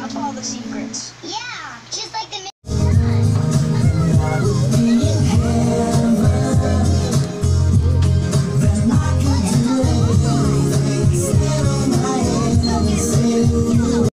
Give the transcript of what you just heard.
up all the secrets. Yeah.